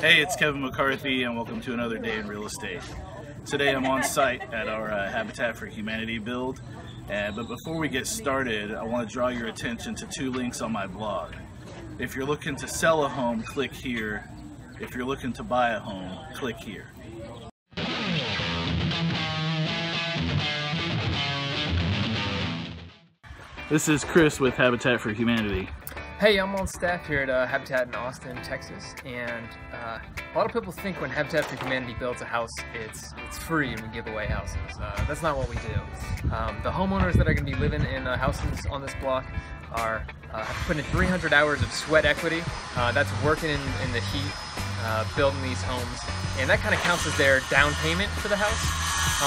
Hey, it's Kevin McCarthy, and welcome to another day in real estate. Today I'm on site at our uh, Habitat for Humanity build, uh, but before we get started, I want to draw your attention to two links on my blog. If you're looking to sell a home, click here. If you're looking to buy a home, click here. This is Chris with Habitat for Humanity. Hey, I'm on staff here at uh, Habitat in Austin, Texas, and uh, a lot of people think when Habitat for Humanity builds a house, it's it's free and we give away houses. Uh, that's not what we do. Um, the homeowners that are going to be living in uh, houses on this block are uh, have put in 300 hours of sweat equity. Uh, that's working in, in the heat, building these homes, and that kind of counts as their down payment for the house.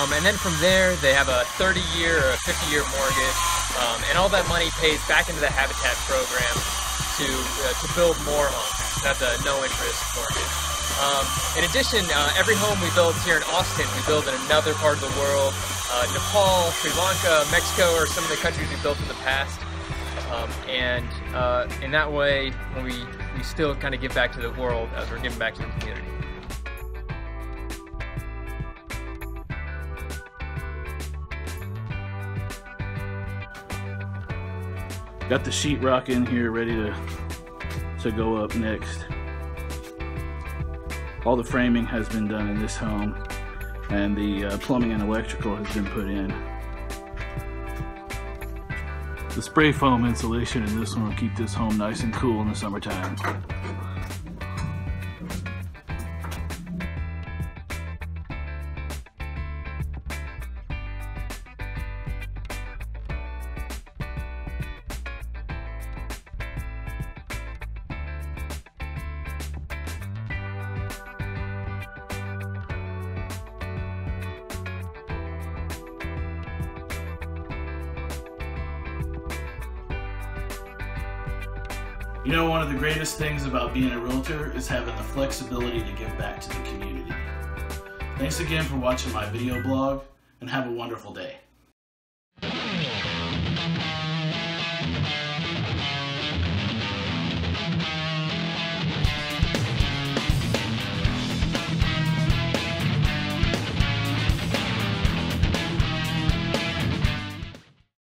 Um, and then from there, they have a 30-year or a 50-year mortgage, um, and all that money pays back into the Habitat program to uh, to build more homes. That's a no interest mortgage. Um, in addition, uh, every home we build here in Austin, we build in another part of the world. Uh, Nepal, Sri Lanka, Mexico are some of the countries we built in the past. Um, and uh, in that way, we, we still kind of give back to the world as we're giving back to the community. Got the sheetrock in here ready to, to go up next. All the framing has been done in this home and the uh, plumbing and electrical has been put in. The spray foam insulation in this one will keep this home nice and cool in the summertime. You know, one of the greatest things about being a realtor is having the flexibility to give back to the community. Thanks again for watching my video blog, and have a wonderful day.